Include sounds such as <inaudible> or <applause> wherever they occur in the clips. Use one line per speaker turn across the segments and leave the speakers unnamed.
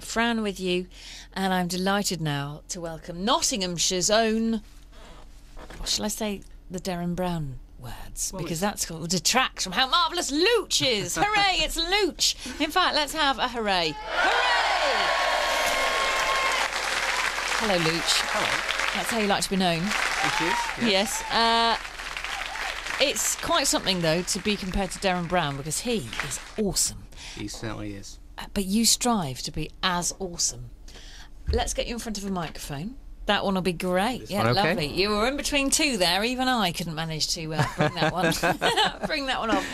Fran with you, and I'm delighted now to welcome Nottinghamshire's own. What shall I say? The Derren Brown words,
Well,
because that's what detracts from how marvellous Looch is. <laughs> hooray! It's Looch. In fact, let's have a hooray! Hooray! Hello, Looch.
Hello.
That's how you like to be known.
It is.
Yes. Uh, it's quite something though to be compared to Derren Brown because he is awesome.
He certainly is.
But you strive to be as awesome. Let's get you in front of a microphone. That one will be great. yeah,
one okay?
lovely. You were in between two there. Even I couldn't manage to uh, bring that one, <laughs> <laughs> bring that one off.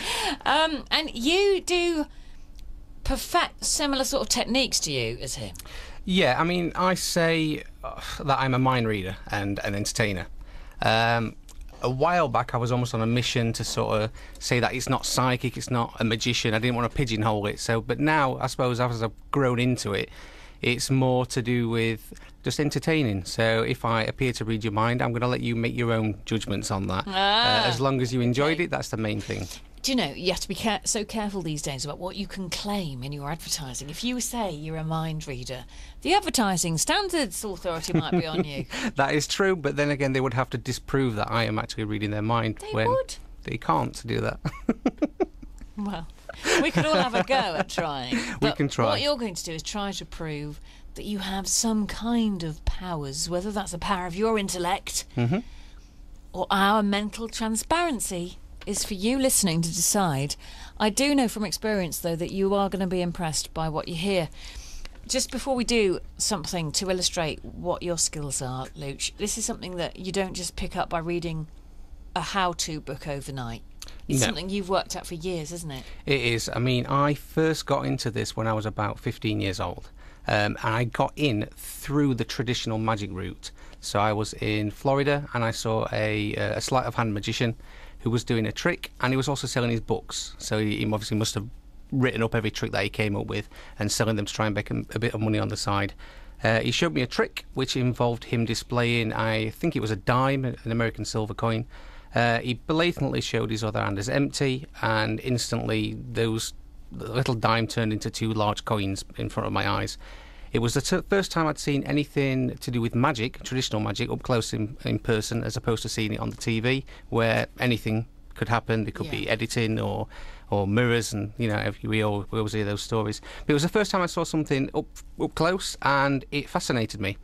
Um, and you do perfect similar sort of techniques to you as him.
Yeah, I mean, I say uh, that I'm a mind reader and an entertainer. Um, a while back, I was almost on a mission to sort of say that it's not psychic, it's not a magician. I didn't want to pigeonhole it. So, but now, I suppose, as I've grown into it, it's more to do with just entertaining. So, if I appear to read your mind, I'm going to let you make your own judgments on that.
Ah,
uh, as long as you enjoyed
okay.
it, that's the main thing.
Do you know you have to be care- so careful these days about what you can claim in your advertising. If you say you're a mind reader, the Advertising Standards Authority might be on you. <laughs>
That is true, but then again, they would have to disprove that I am actually reading their mind.
They
when
would.
They can't do that. <laughs>
Well, we could all have a go at trying. <laughs> But
can try.
What you're going to do is try to prove that you have some kind of powers, whether that's a power of your intellect
Mm-hmm.
or our mental transparency, is for you listening to decide. I do know from experience, though, that you are going to be impressed by what you hear. Just before we do something to illustrate what your skills are, Looch, this is something that you don't just pick up by reading a how to book overnight. It's
No.
something you've worked at for years, isn't it?
It is. I mean, I first got into this when I was about 15 years old. Um, and I got in through the traditional magic route. So I was in Florida and I saw a, uh, a sleight of hand magician who was doing a trick and he was also selling his books. So he, he obviously must have written up every trick that he came up with and selling them to try and make a, bit of money on the side. Uh, he showed me a trick which involved him displaying, I think it was a dime, an American silver coin. Uh, he blatantly showed his other hand as empty, and instantly those the little dime turned into two large coins in front of my eyes. It was the t- first time I'd seen anything to do with magic, traditional magic, up close in, in person, as opposed to seeing it on the TV, where anything could happen. There could be editing or or mirrors, and you know we all we always hear those stories. But it was the first time I saw something up up close, and it fascinated me.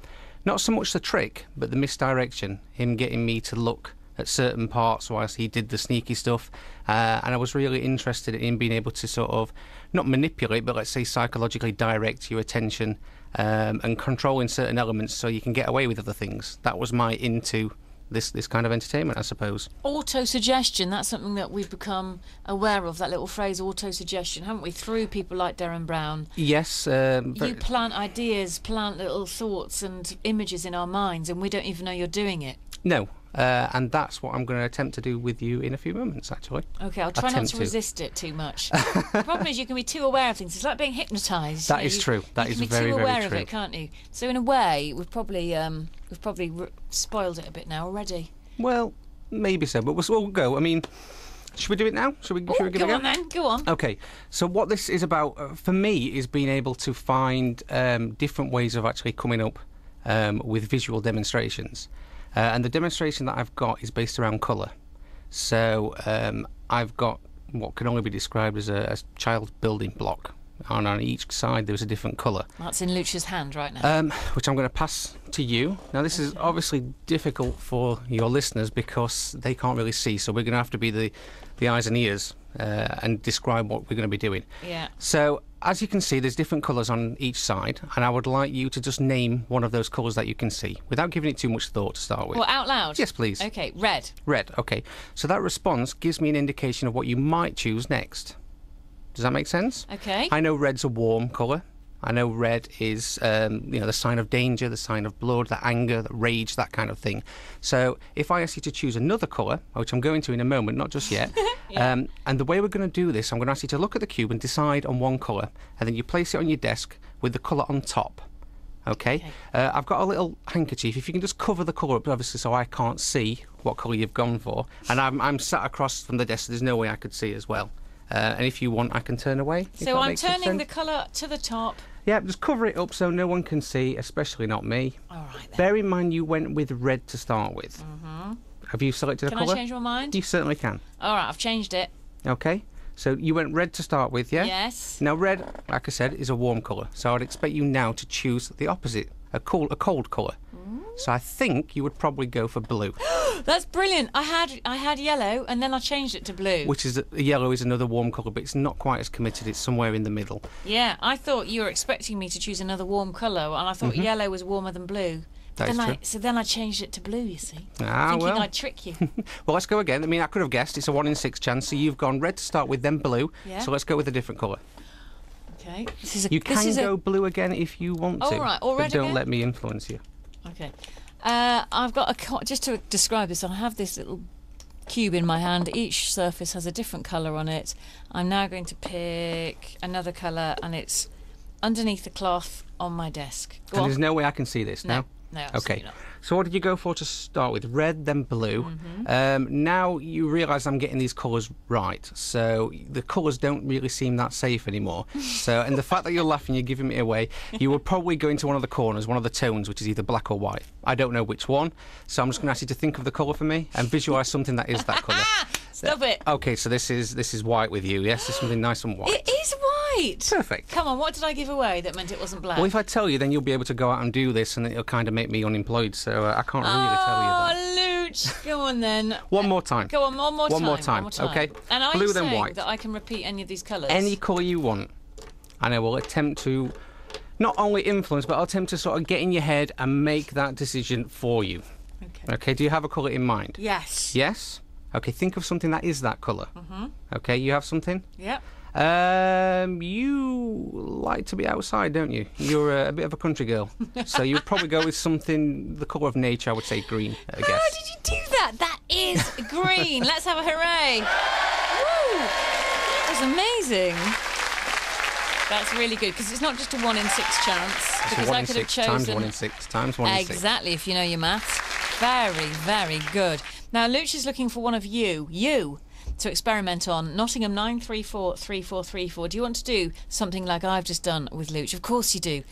Not so much the trick, but the misdirection. Him getting me to look at certain parts whilst he did the sneaky stuff, uh, and I was really interested in being able to sort of not manipulate, but let's say psychologically direct your attention um, and controlling certain elements so you can get away with other things. That was my into this this kind of entertainment, I suppose.
Auto suggestion, that's something that we've become aware of, that little phrase auto suggestion, haven't we? Through people like Derren Brown.
Yes, um,
You plant ideas, plant little thoughts and images in our minds, and we don't even know you're doing it.
no, uh, and that's what I'm going to attempt to do with you in a few moments, actually.
Okay, I'll try not to
to.
resist it too much. <laughs> the problem is you can be too aware of things. It's like being hypnotised.
That
you know,
is
you-
true. That
you
is
can be
very,
too
very
aware of
true.
it, can't you? So in a way, we've probably um, we've probably spoiled it a bit now already.
Well, maybe so, but we'll, we'll go. I mean, should we do it now? Should we, should
Oh,
we give
go
it a
on then, go on.
Okay, so what this is about uh, for me is being able to find um, different ways of actually coming up um, with visual demonstrations. Uh, and the demonstration that I've got is based around colour. So um, I've got what can only be described as a, a child building block. And on each side, there was a different colour,
That's in Looch's hand right now.
um, which I'm going to pass to you. Now, this is obviously difficult for your listeners because they can't really see, so we're going to have to be the, the eyes and ears uh, and describe what we're going to be doing.
yeah.
So, as you can see, there's different colours on each side, and I would like you to just name one of those colours that you can see without giving it too much thought to start with.
Well, out loud.
Yes, please.
Okay, red.
Red, okay. So that response gives me an indication of what you might choose next. Does that make sense?
Okay.
I know red's a warm colour. I know red is, um, you know, the sign of danger, the sign of blood, the anger, the rage, that kind of thing. So if I ask you to choose another colour, which I'm going to in a moment, not just yet, <laughs> um, and the way we're going to do this, I'm going to ask you to look at the cube and decide on one colour, and then you place it on your desk with the colour on top. Okay.
Okay.
Uh, I've got a little handkerchief. If you can just cover the colour up, obviously, so I can't see what colour you've gone for. And I'm, I'm sat across from the desk, so there's no way I could see as well. Uh, and if you want, I can turn away.
So I'm turning the colour to the top.
Yeah, just cover it up so no one can see, especially not me.
All right then.
Bear in mind you went with red to start with. Mm-hmm. Have you selected a color?
Can I
colour?
change my mind?
You certainly can.
All right, I've changed it.
Okay. So you went red to start with, yeah?
Yes.
Now red, like I said, is a warm colour. So I'd expect you now to choose the opposite, a cool, a cold colour. So I think you would probably go for blue, <gasps>
That's brilliant. I had I had yellow and then I changed it to blue.
which is yellow is another warm colour, but it's not quite as committed. It's somewhere in the middle.
Yeah, I thought you were expecting me to choose another warm colour, and I thought mm-hmm. yellow was warmer than blue.
That
then I, so then I changed it to blue. You see,
Ah,
thinking
well.
I'd trick you. <laughs>
Well, let's go again. I mean, I could have guessed. It's a one in six chance. So you've gone red to start with, then blue.
Yeah.
So let's go with a different colour.
Okay, this is a.
You
this
can go
A,
blue again if you want to.
Oh, right. Red
don't
again?
let me influence you.
okay, uh, I've got a co- just to describe this. I have this little cube in my hand. Each surface has a different colour on it. I'm now going to pick another colour, and it's underneath the cloth on my desk. Go
and
on.
there's no way I can see this
No,
now.
No,
Okay. So what did you go for to start with? Red, then blue.
Mm-hmm.
Um, now you realise I'm getting these colours right. So the colours don't really seem that safe anymore. <laughs> So and the fact that you're laughing, you're giving me away. You will probably go into one of the corners, one of the tones, which is either black or white. I don't know which one. So I'm just going to ask you to think of the colour for me and visualise something that is that colour. <laughs>
Stop it.
Okay, so this is this is white with you. Yes, it's something nice and white.
It is white.
Perfect.
Come on, what did I give away that meant it wasn't black?
Well, if I tell you, then you'll be able to go out and do this, and it'll kind of make me unemployed. So uh, I can't really tell you that.
Oh, Looch. Go on then. <laughs>
One more time.
Go on, one more time.
One
time.
more time, okay?
And are
Blue then white.
that I can repeat any of these colours?
Any colour you want, and I will attempt to not only influence, but I'll attempt to sort of get in your head and make that decision for you.
Okay.
Okay? Do you have a colour in mind?
Yes.
Yes. Okay. Think of something that is that color
Mm-hmm.
Okay. You have something.
Yep.
Um, you like to be outside, don't you? You're a, a bit of a country girl, so you'd probably go with something the colour of nature. I would say green. I
How
guess.
did you do that? That is green. Let's have a hooray. Woo! That was amazing. That's really good because it's not just a one in six chance.
So
because
one
I could
six
have chosen
times one in six times one in six.
Exactly, if you know your maths. Very, very good. Now, Looch is looking for one of you, you, to experiment on. Nottingham 9343434. Do you want to do something like I've just done with Looch? Of course you do.